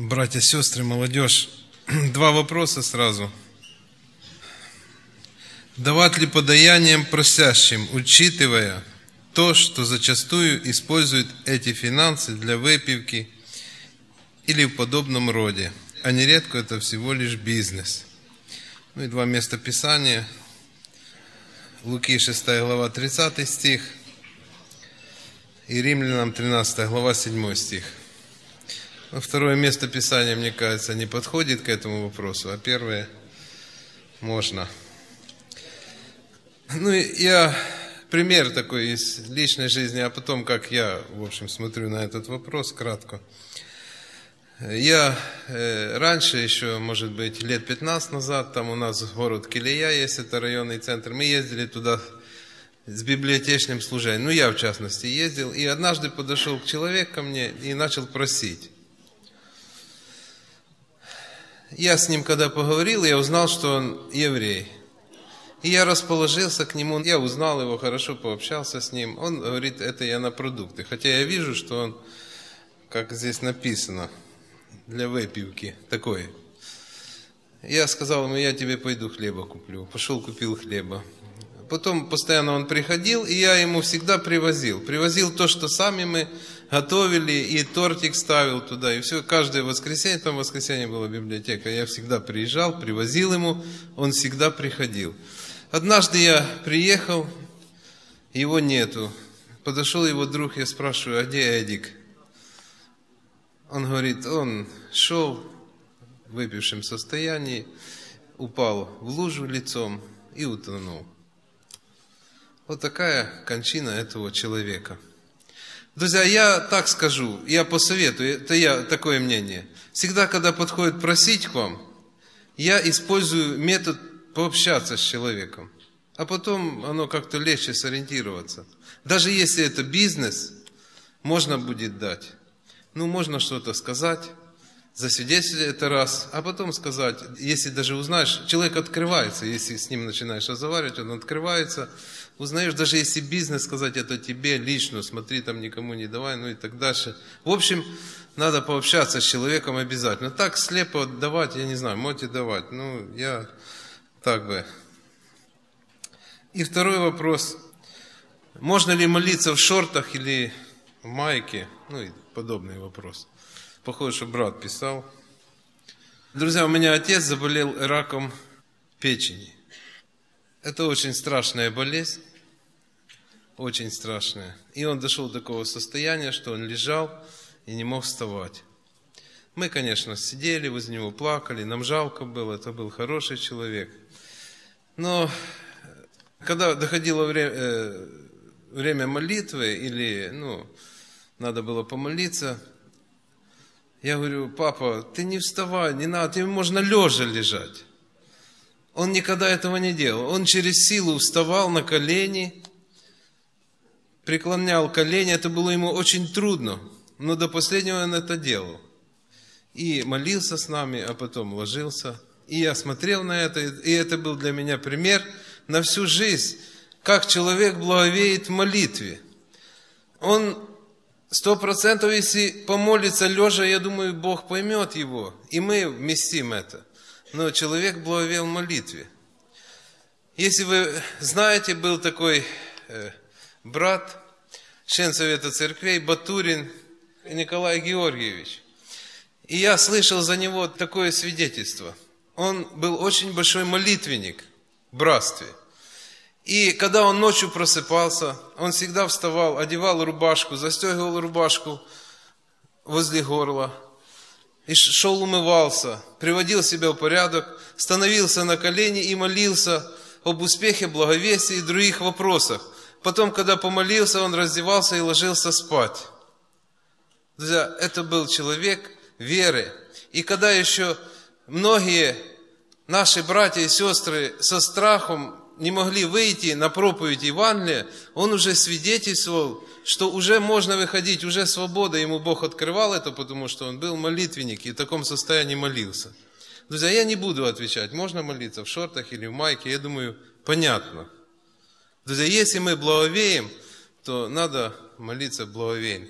Братья, сестры, молодежь, два вопроса сразу. Давать ли подаянием просящим, учитывая то, что зачастую используют эти финансы для выпивки или в подобном роде, а нередко это всего лишь бизнес. Ну и два места Писания. Луки 6 глава 30 стих и Римлянам 13 глава 7 стих. Но второе место Писания, мне кажется, не подходит к этому вопросу, а первое можно. Ну, я пример такой из личной жизни, а потом, как я, в общем, смотрю на этот вопрос кратко. Я э, раньше еще, может быть, лет 15 назад, там у нас город Килия есть, это районный центр, мы ездили туда с библиотечным служением, ну я в частности ездил, и однажды подошел к человеку ко мне и начал просить. Я с ним когда поговорил, я узнал, что он еврей. И я расположился к нему, я узнал его, хорошо пообщался с ним. Он говорит, это я на продукты. Хотя я вижу, что он, как здесь написано, для выпивки, такой. Я сказал ему, я тебе пойду хлеба куплю. Пошел, купил хлеба. Потом постоянно он приходил, и я ему всегда привозил. Привозил то, что сами мы готовили, и тортик ставил туда, и все. Каждое воскресенье, там воскресенье была библиотека, я всегда приезжал, привозил ему, он всегда приходил. Однажды я приехал, его нету. Подошел его друг, я спрашиваю, а где Эдик? Он говорит, он шел в выпившем состоянии, упал в лужу лицом и утонул. Вот такая кончина этого человека. Друзья, я так скажу, я посоветую, это я такое мнение. Всегда, когда подходит просить к вам, я использую метод пообщаться с человеком, а потом оно как-то легче сориентироваться. Даже если это бизнес, можно будет дать. Ну, можно что-то сказать, засвидетельствовать это раз, а потом сказать, если даже узнаешь, человек открывается, если с ним начинаешь разговаривать, он открывается, узнаешь, даже если бизнес сказать это тебе лично, смотри, там никому не давай, ну и так дальше. В общем, надо пообщаться с человеком обязательно. Так слепо давать, я не знаю, можете давать, ну, я так бы. И второй вопрос. Можно ли молиться в шортах или в майке? Ну и подобный вопрос. Похоже, что брат писал. Друзья, у меня отец заболел раком печени. Это очень страшная болезнь. Очень страшная. И он дошел до такого состояния, что он лежал и не мог вставать. Мы, конечно, сидели возле него, плакали, нам жалко было, это был хороший человек – но когда доходило время, э, время молитвы или, ну, надо было помолиться, я говорю, папа, ты не вставай, не надо, тебе можно лежа лежать. Он никогда этого не делал. Он через силу вставал на колени, преклонял колени. Это было ему очень трудно, но до последнего он это делал. И молился с нами, а потом ложился – и я смотрел на это, и это был для меня пример на всю жизнь, как человек благовеет в молитве. Он сто процентов, если помолится лежа, я думаю, Бог поймет его, и мы вместим это. Но человек благовел в молитве. Если вы знаете, был такой э, брат, член Совета Церквей, Батурин Николай Георгиевич. И я слышал за него такое свидетельство – он был очень большой молитвенник в братстве. И когда он ночью просыпался, он всегда вставал, одевал рубашку, застегивал рубашку возле горла, и шел умывался, приводил себя в порядок, становился на колени и молился об успехе, благовестии и других вопросах. Потом, когда помолился, он раздевался и ложился спать. Друзья, это был человек веры. И когда еще многие наши братья и сестры со страхом не могли выйти на проповедь Евангелия, он уже свидетельствовал, что уже можно выходить, уже свобода, ему Бог открывал это, потому что он был молитвенник и в таком состоянии молился. Друзья, я не буду отвечать, можно молиться в шортах или в майке, я думаю, понятно. Друзья, если мы благовеем, то надо молиться благовением.